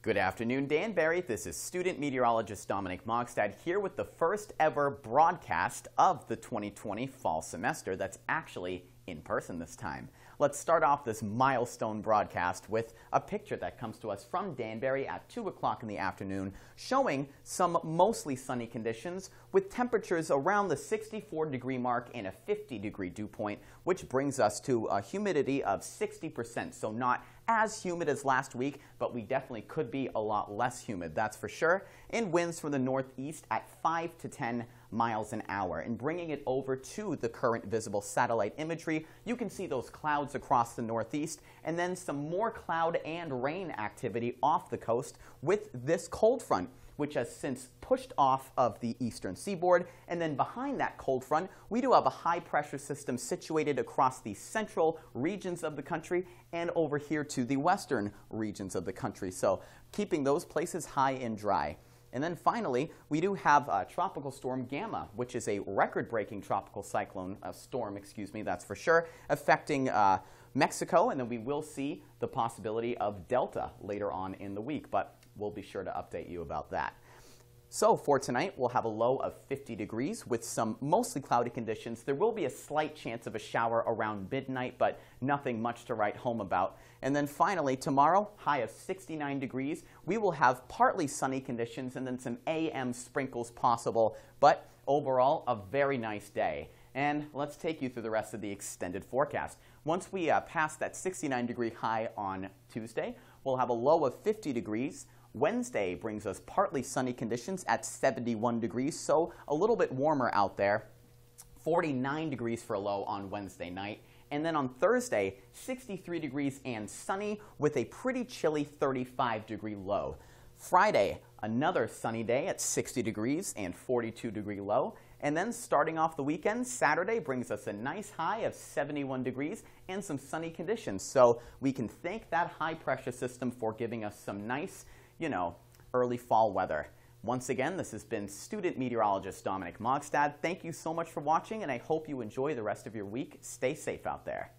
Good afternoon, Danbury. This is student meteorologist Dominick Mogstad here with the first ever broadcast of the 2020 fall semester that's actually in person this time. Let's start off this milestone broadcast with a picture that comes to us from Danbury at 2 o'clock in the afternoon showing some mostly sunny conditions with temperatures around the 64 degree mark and a 50 degree dew point, which brings us to a humidity of 60%. So not as humid as last week, but we definitely could be a lot less humid, that's for sure. And winds from the northeast at 5 to 10 miles an hour. And bringing it over to the current visible satellite imagery, you can see those clouds across the northeast and then some more cloud and rain activity off the coast with this cold front which has since pushed off of the eastern seaboard. And then behind that cold front, we do have a high pressure system situated across the central regions of the country and over here to the western regions of the country. So keeping those places high and dry. And then finally, we do have uh, Tropical Storm Gamma, which is a record-breaking tropical cyclone, storm, excuse me, that's for sure, affecting uh, Mexico. And then we will see the possibility of Delta later on in the week, but we'll be sure to update you about that. So for tonight, we'll have a low of 50 degrees with some mostly cloudy conditions. There will be a slight chance of a shower around midnight, but nothing much to write home about. And then finally, tomorrow, high of 69 degrees. We will have partly sunny conditions and then some AM sprinkles possible, but overall, a very nice day. And let's take you through the rest of the extended forecast. Once we uh, pass that 69 degree high on Tuesday, we'll have a low of 50 degrees. Wednesday brings us partly sunny conditions at 71 degrees, so a little bit warmer out there. 49 degrees for a low on Wednesday night. And then on Thursday, 63 degrees and sunny with a pretty chilly 35 degree low. Friday, another sunny day at 60 degrees and 42 degree low. And then starting off the weekend, Saturday brings us a nice high of 71 degrees and some sunny conditions. So we can thank that high pressure system for giving us some nice you know, early fall weather. Once again, this has been student meteorologist Dominick Mogstad. Thank you so much for watching, and I hope you enjoy the rest of your week. Stay safe out there.